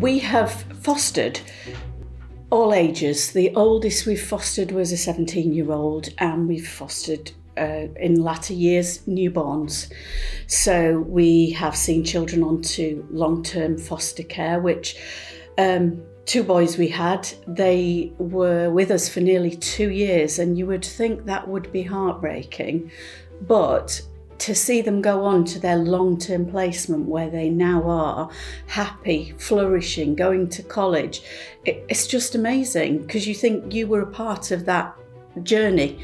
we have fostered all ages. The oldest we've fostered was a 17 year old, and we've fostered uh, in latter years newborns. So we have seen children onto long term foster care, which um, two boys we had, they were with us for nearly two years, and you would think that would be heartbreaking. But to see them go on to their long term placement where they now are happy, flourishing, going to college, it, it's just amazing because you think you were a part of that journey.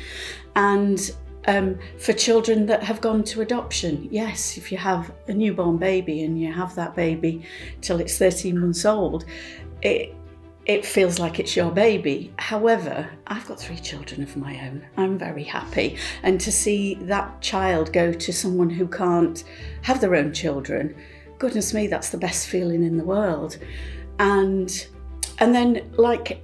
And um, for children that have gone to adoption, yes, if you have a newborn baby and you have that baby till it's 13 months old, it, it feels like it's your baby. However, I've got three children of my own. I'm very happy. And to see that child go to someone who can't have their own children, goodness me, that's the best feeling in the world. And and then like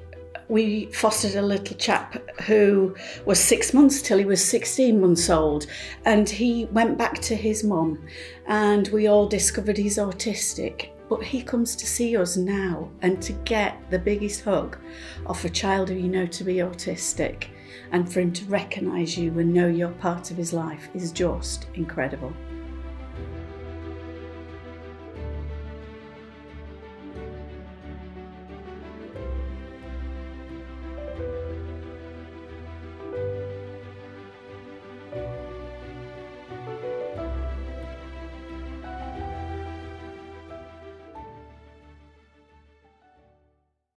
we fostered a little chap who was six months till he was 16 months old and he went back to his mum and we all discovered he's autistic but he comes to see us now and to get the biggest hug off a child who you know to be autistic and for him to recognise you and know you're part of his life is just incredible.